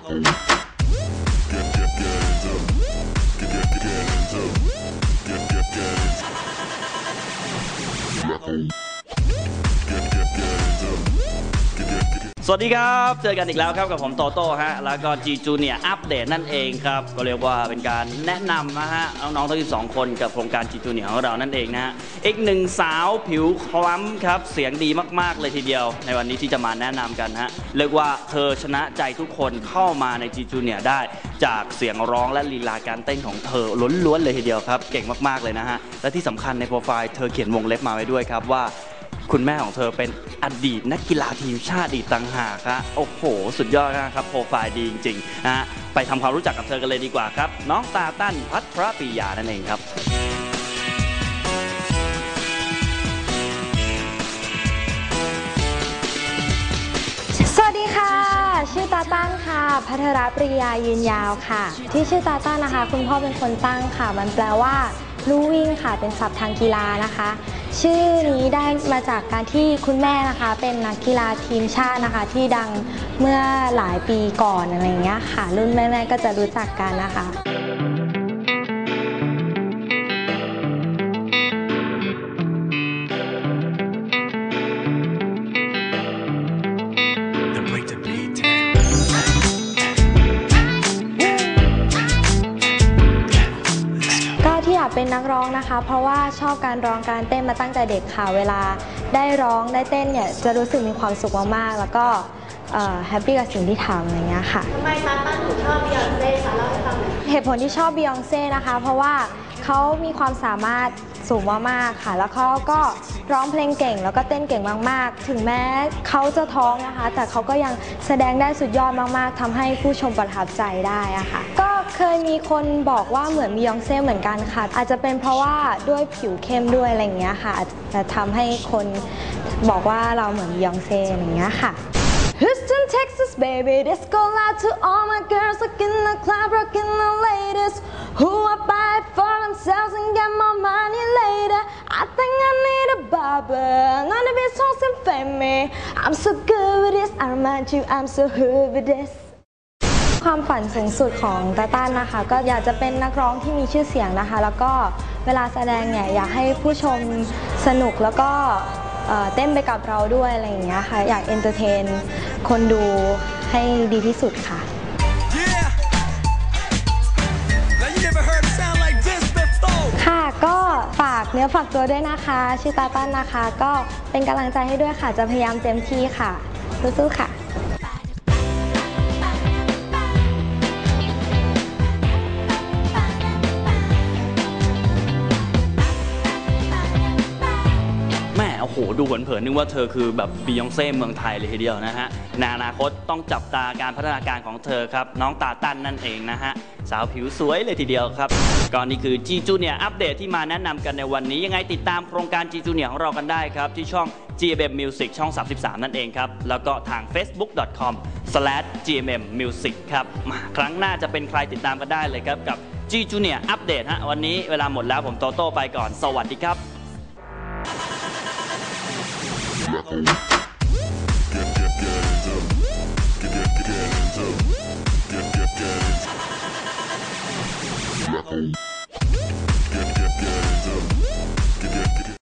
Get, สวัสดีครับ เจอกันอีกแล้วครับกับผมโตโต้ฮะ แล้วก็จีจูเนี่ยอัปเดตนั่นเองครับ ก็เรียกว่าเป็นการแนะนำนะฮะ น้องๆทั้ง12 คนกับโครงการจีจูเนี่ยของเรานั่นเองนะฮะ อีกหนึ่งสาวผิวคล้ำครับ เสียงดีมากๆเลยทีเดียว ในวันนี้ที่จะมาแนะนำกันฮะ เรียกว่าเธอชนะใจทุกคนเข้ามาในจีจูเนี่ยได้ จากเสียงร้องและลีลาการเต้นของเธอล้วนๆเลยทีเดียวครับ เก่งมากๆเลยนะฮะ และที่สำคัญในโปรไฟล์เธอเขียนวงเล็บมาไว้ด้วยครับว่า คุณแม่ของเธอเป็นอดีตนักกีฬาทีมชาติอีกต่างหากครับโอ้โห สุดยอดนะครับโปรไฟล์ดีจริงๆนะฮะไปทำความรู้จักกับเธอกันเลยดีกว่าครับ น้องตาตั้นพัทรปิยานั่นเองครับสวัสดีค่ะ ชื่อตาตั้นค่ะ พัทรปริยายืนยาวค่ะ ที่ชื่อตาตั้นนะคะ คุณพ่อเป็นคนตั้งค่ะ มันแปลว่า ลู่วิ่งค่ะ เป็นศัพท์ทางกีฬานะคะ ชื่อนี้ได้มาจากการที่คุณแม่นะคะ เป็นนักกีฬาทีมชาตินะคะ ที่ดังเมื่อหลายปีก่อนอะไรอย่างเงี้ยค่ะ รุ่นแม่ๆก็จะรู้จักกันนะคะ ก็ที่อยากเป็นนักร้องนะคะ เพราะว่าชอบการร้องการเต้นมาตั้งแต่เด็กค่ะ เวลาได้ร้องได้เต้นเนี่ยจะรู้สึกมีความสุขมากๆ แล้วก็ happy กับสิ่งที่ทำอะไรเงี้ยค่ะทำไมตาตั้นถึงชอบบิยอนเซ่คะเล่าให้ฟังหน่อยเหตุผลที่ชอบบียองเซ่นะคะ เพราะว่าเขามีความสามารถสูงมากๆค่ะ แล้วเขาก็ร้องเพลงเก่ง แล้วก็เต้นเก่งมากๆ ถึงแม้เขาจะท้องนะคะ แต่เขาก็ยังแสดงได้สุดยอดมากๆทำให้ผู้ชมประทับใจได้อะค่ะก็ เคยมีคนบอกว่าเหมือนบียองเซ่เหมือนกันค่ะ อาจจะเป็นเพราะว่าด้วยผิวเข้มด้วยอะไรเงี้ยค่ะ อาจจะทำให้คนบอกว่าเราเหมือนบียองเซ่อะไรเงี้ยค่ะ Houston, Texas, baby, this go out to all my girls like in the club, rocking the latest. Who I buy for themselves and get more money later. I think I need a barber. I'm gonna be so famous. I'm so good with this. I remind you, I'm so good with this. ความฝันสูงสุดของตาต้านนะคะ ก็อยากจะเป็นนักร้องที่มีชื่อเสียงนะคะ แล้วก็เวลาแสดงเนี่ยอยากให้ผู้ชมสนุกแล้วก็เอ่อเต้นไปกับเราด้วยอะไรอย่างเงี้ยค่ะ อยากเอนเตอร์เทน คนดูให้ดีที่สุดค่ะ Yeah. Now you never heard a sound like this before. ค่ะก็ฝากเนื้อฝากตัวด้วยนะคะชื่อตาต้านนะคะ ก็เป็นกำลังใจให้ด้วยค่ะ จะพยายามเต็มที่ค่ะสู้ๆค่ะ โอ้โห ดูเผินๆนึกว่าเธอคือแบบบียองเซ่เมืองไทยเลยทีเดียวนะฮะในอนาคตต้องจับตาการพัฒนาการของเธอครับ น้องตาตั้นนั่นเองนะฮะ สาวผิวสวยเลยทีเดียวครับก่อนนี้คือ G Junior อัปเดตที่มาแนะนำกันในวันนี้ ยังไงติดตามโครงการ G Junior ของเรากันได้ครับ ที่ช่อง GMM Music ช่อง 33 นั่นเองครับ แล้วก็ทาง facebook.com/gmmmusic ครับมาครั้งหน้าจะเป็นใครติดตามกันได้เลยครับกับ G Junior อัปเดตฮะวันนี้เวลาหมดแล้วผมโตโต้ไปก่อน สวัสดีครับ Bye.